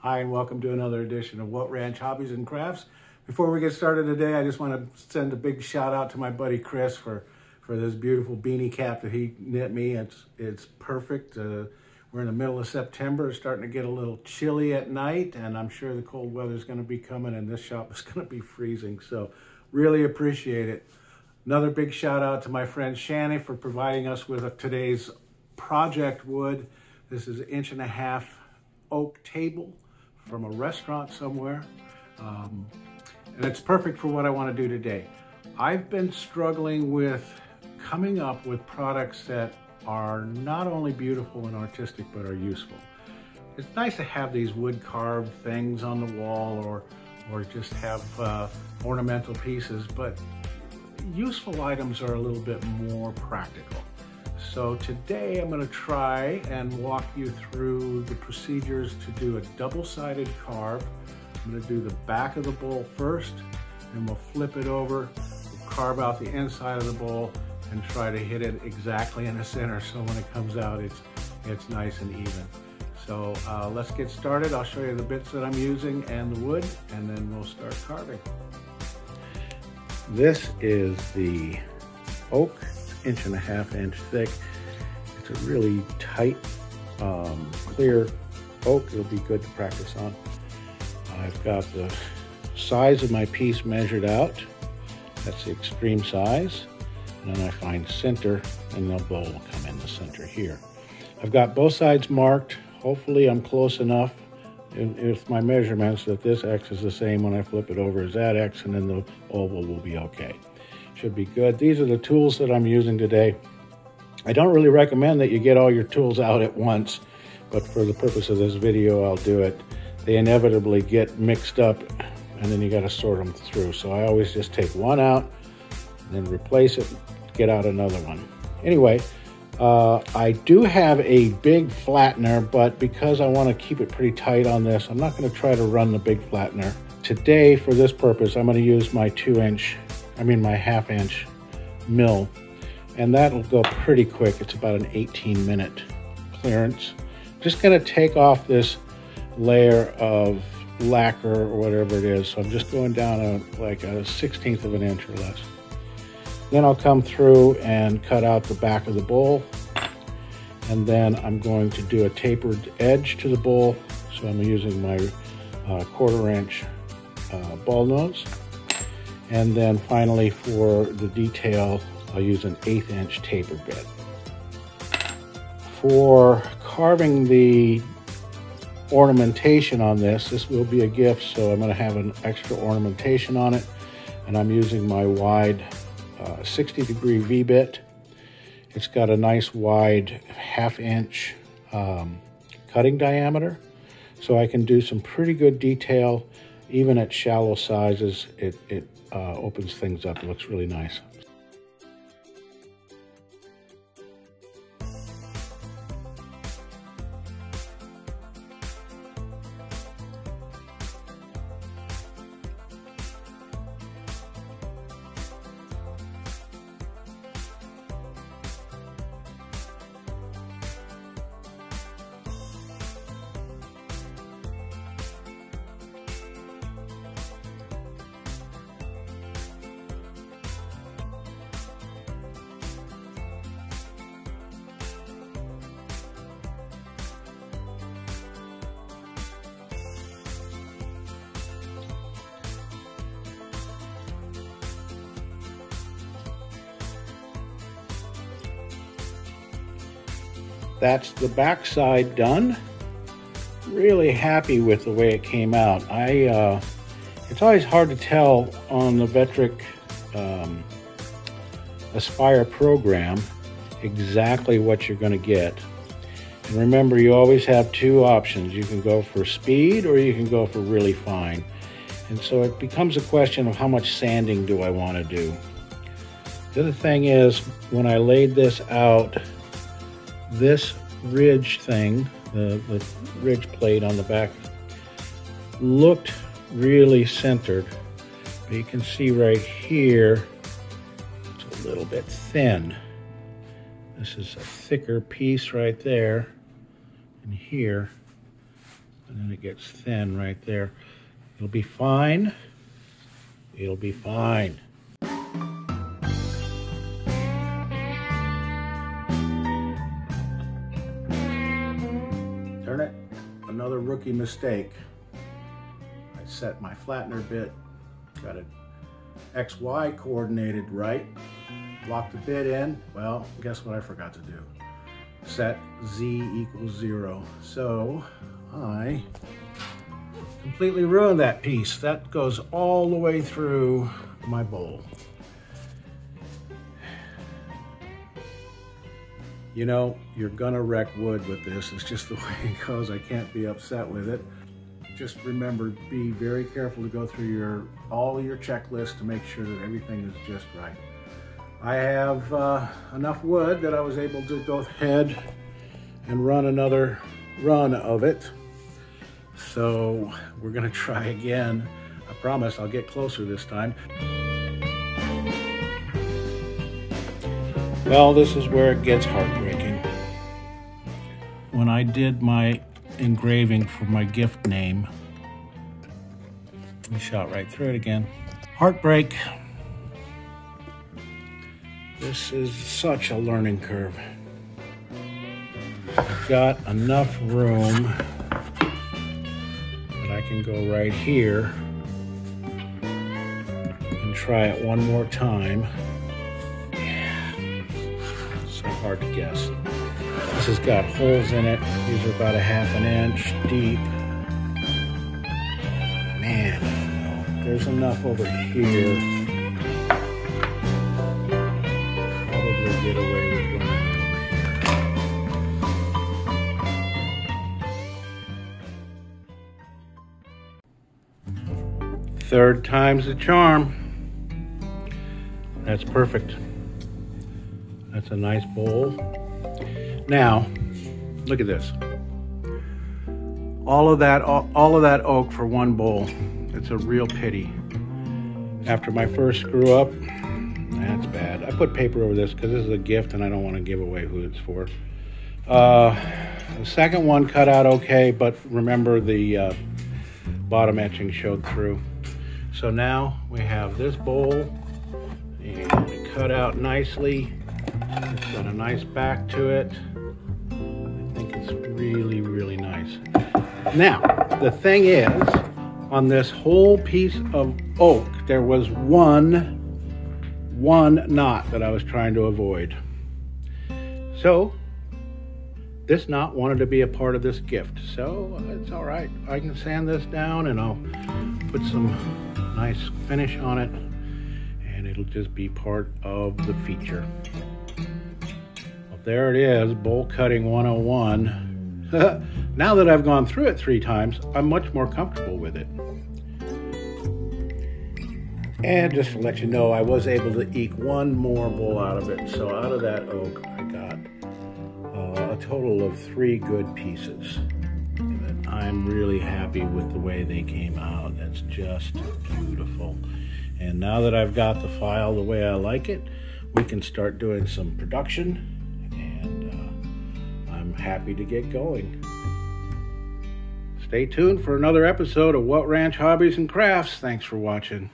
Hi, and welcome to another edition of What Ranch Hobbies and Crafts. Before we get started today, I just want to send a big shout out to my buddy Chris for, for this beautiful beanie cap that he knit me. It's, it's perfect. Uh, we're in the middle of September, it's starting to get a little chilly at night, and I'm sure the cold weather is going to be coming, and this shop is going to be freezing. So, really appreciate it. Another big shout out to my friend Shanny for providing us with today's project wood. This is inch and a half oak table from a restaurant somewhere. Um, and it's perfect for what I want to do today. I've been struggling with coming up with products that are not only beautiful and artistic, but are useful. It's nice to have these wood carved things on the wall or, or just have uh, ornamental pieces, but useful items are a little bit more practical. So today I'm going to try and walk you through the procedures to do a double-sided carve. I'm going to do the back of the bowl first, and we'll flip it over, we'll carve out the inside of the bowl, and try to hit it exactly in the center so when it comes out it's, it's nice and even. So uh, let's get started. I'll show you the bits that I'm using and the wood, and then we'll start carving. This is the oak inch and a half inch thick. It's a really tight, um, clear oak. It'll be good to practice on. I've got the size of my piece measured out. That's the extreme size. And then I find center and the bowl will come in the center here. I've got both sides marked. Hopefully I'm close enough with my measurements that this X is the same when I flip it over as that X and then the oval will be okay should be good. These are the tools that I'm using today. I don't really recommend that you get all your tools out at once, but for the purpose of this video, I'll do it. They inevitably get mixed up and then you got to sort them through. So I always just take one out, and then replace it, get out another one. Anyway, uh, I do have a big flattener, but because I want to keep it pretty tight on this, I'm not going to try to run the big flattener. Today, for this purpose, I'm going to use my two inch I mean my half inch mill and that'll go pretty quick. It's about an 18 minute clearance. Just gonna take off this layer of lacquer or whatever it is. So I'm just going down a, like a 16th of an inch or less. Then I'll come through and cut out the back of the bowl. And then I'm going to do a tapered edge to the bowl. So I'm using my uh, quarter inch uh, ball nose. And then finally for the detail, I'll use an eighth inch taper bit. For carving the ornamentation on this, this will be a gift, so I'm gonna have an extra ornamentation on it. And I'm using my wide uh, 60 degree V-bit. It's got a nice wide half inch um, cutting diameter. So I can do some pretty good detail, even at shallow sizes. It, it Uh, opens things up. It looks really nice. That's the backside done. Really happy with the way it came out. I uh, It's always hard to tell on the Vectric um, Aspire program exactly what you're going to get. And remember, you always have two options. You can go for speed or you can go for really fine. And so it becomes a question of how much sanding do I want to do. The other thing is, when I laid this out, this ridge thing, the, the ridge plate on the back, looked really centered. But you can see right here, it's a little bit thin. This is a thicker piece right there. And here, And then it gets thin right there. It'll be fine. It'll be fine. Rookie mistake. I set my flattener bit, got it XY coordinated right, locked the bit in. Well, guess what I forgot to do? Set Z equals zero. So I completely ruined that piece. That goes all the way through my bowl. You know, you're gonna wreck wood with this. It's just the way it goes. I can't be upset with it. Just remember, be very careful to go through your all your checklists to make sure that everything is just right. I have uh, enough wood that I was able to go ahead and run another run of it. So we're gonna try again. I promise I'll get closer this time. Well, this is where it gets heartbreaking. When I did my engraving for my gift name, we shot right through it again. Heartbreak. This is such a learning curve. I've got enough room that I can go right here and try it one more time. Hard to guess. This has got holes in it. These are about a half an inch deep. Man, there's enough over here. Probably get away with running over here. Third time's the charm. That's perfect. That's a nice bowl. Now, look at this. All of that, all, of that oak for one bowl. It's a real pity. After my first screw up, that's bad. I put paper over this because this is a gift and I don't want to give away who it's for. Uh, the second one cut out okay, but remember the uh, bottom etching showed through. So now we have this bowl and cut out nicely. It's got a nice back to it. I think it's really, really nice. Now, the thing is, on this whole piece of oak, there was one, one knot that I was trying to avoid. So, this knot wanted to be a part of this gift. So, it's all right. I can sand this down and I'll put some nice finish on it and it'll just be part of the feature. There it is, bowl cutting 101. now that I've gone through it three times, I'm much more comfortable with it. And just to let you know, I was able to eke one more bowl out of it. So out of that oak, I got uh, a total of three good pieces. And I'm really happy with the way they came out. That's just beautiful. And now that I've got the file the way I like it, we can start doing some production. Happy to get going. Stay tuned for another episode of What Ranch Hobbies and Crafts. Thanks for watching.